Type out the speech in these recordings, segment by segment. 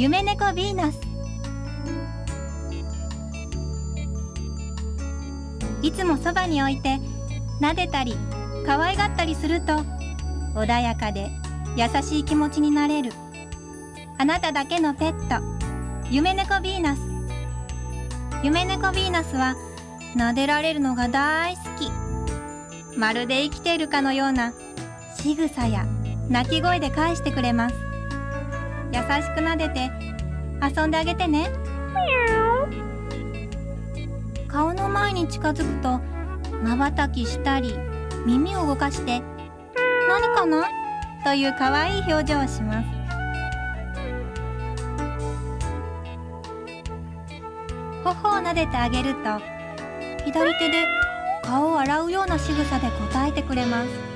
夢猫ヴィーナス。いつもそばに置いて撫でたり可愛がったりすると穏やかで優しい気持ちになれる。あなただけのペット。夢猫ヴィーナス。夢猫ヴィーナスは撫でられるのが大好き。まるで生きているかのような仕草や鳴き声で返してくれます。優しく撫でて遊んであげてね。顔の前に近づくと瞬きしたり耳を動かして何かな？という可愛い表情をします。頬を撫でてあげると左手で顔を洗うような仕草で答えてくれます。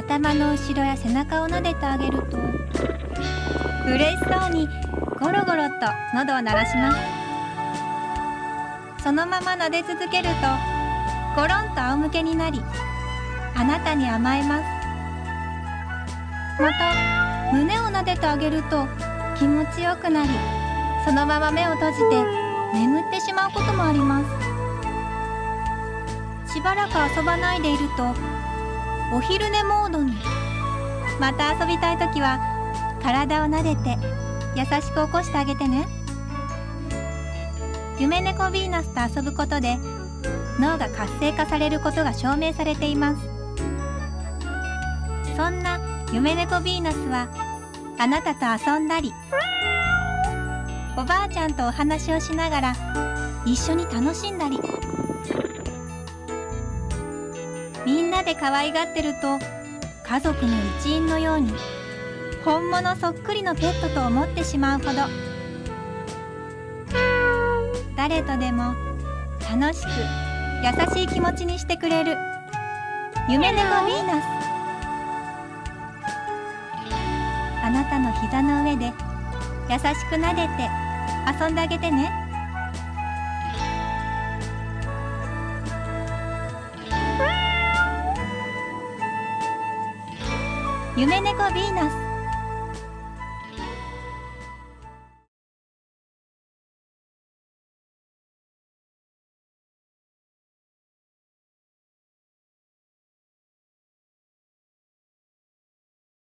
頭の後ろや背中を撫でてあげると嬉しそうにゴロゴロと喉を鳴らします。そのまま撫で続けるとゴロンと仰向けになりあなたに甘えます。また胸を撫でてあげると気持ちよくなりそのまま目を閉じて眠ってしまうこともあります。しばらく遊ばないでいるとお昼寝モードにまた遊びたい時は体を撫でて優しく起こしてあげてね。夢猫ヴィーナスと遊ぶことで脳が活性化されることが証明されています。そんな夢猫ヴィーナスはあなたと遊んだりおばあちゃんとお話をしながら一緒に楽しんだり。んなで可愛がってると家族の一員のように本物そっくりのペットと思ってしまうほど。誰とでも楽しく優しい気持ちにしてくれる。夢猫ヴィーナスあなたの膝の上で優しく撫でて遊んであげてね。夢猫ヴィーナス。